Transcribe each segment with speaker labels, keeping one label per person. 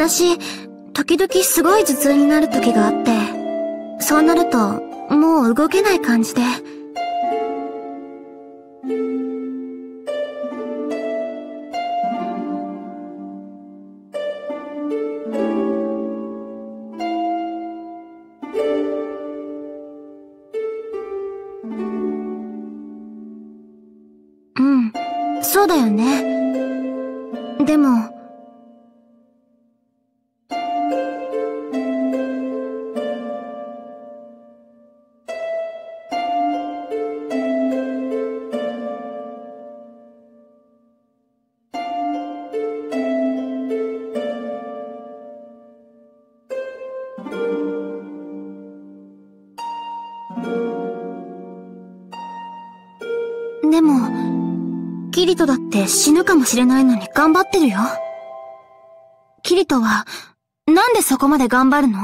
Speaker 1: 私、時々すごい頭痛になる時があって、そうなると、もう動けない感じで。でも、キリトだって死ぬかもしれないのに頑張ってるよ。キリトは、なんでそこまで頑張るの？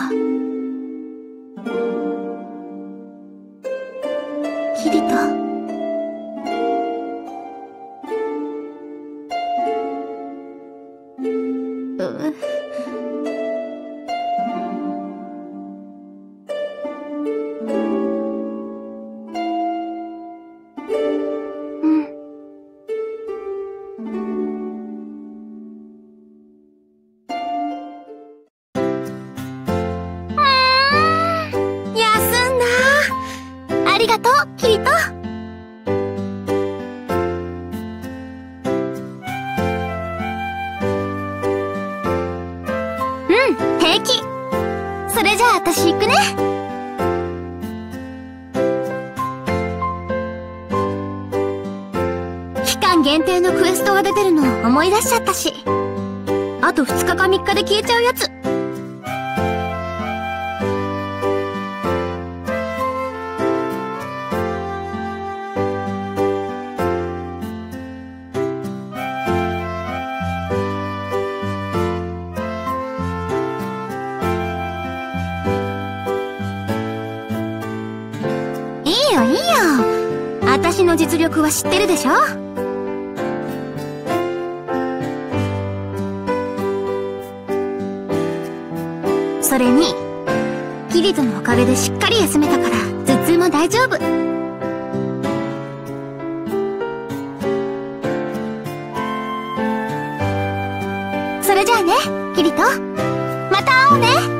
Speaker 1: あ。思い出しちゃったし。あと2日か3日で消えちゃうやつ。いいよいいよ。私の実力は知ってるでしょ？それに、キリトのおかげでしっかり休めたから、頭痛も大丈夫。それじゃあね、キリト。また会おうね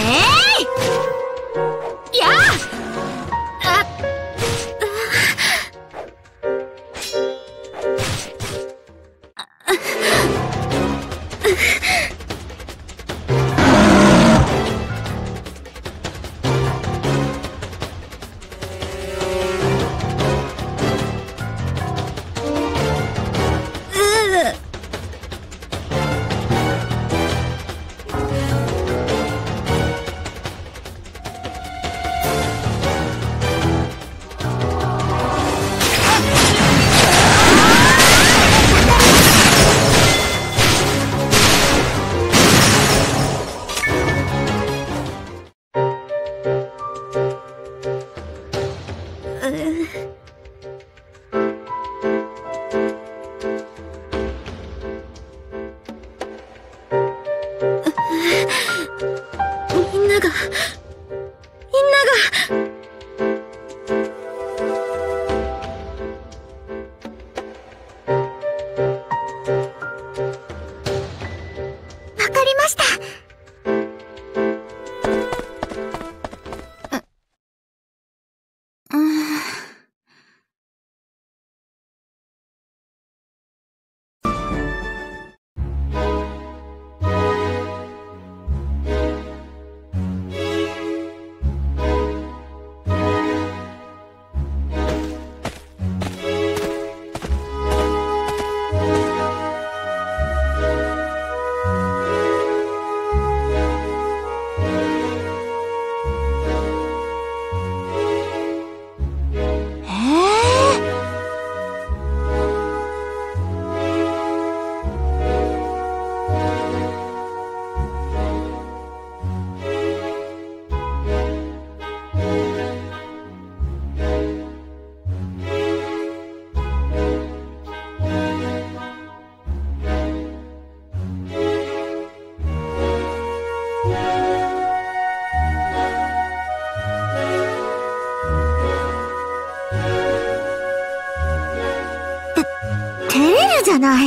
Speaker 1: え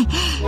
Speaker 1: え?